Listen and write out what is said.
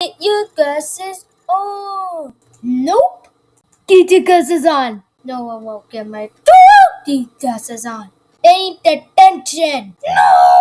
Get your glasses on. Nope. Get your glasses on. No, one will get my dirty glasses on. Ain't attention. No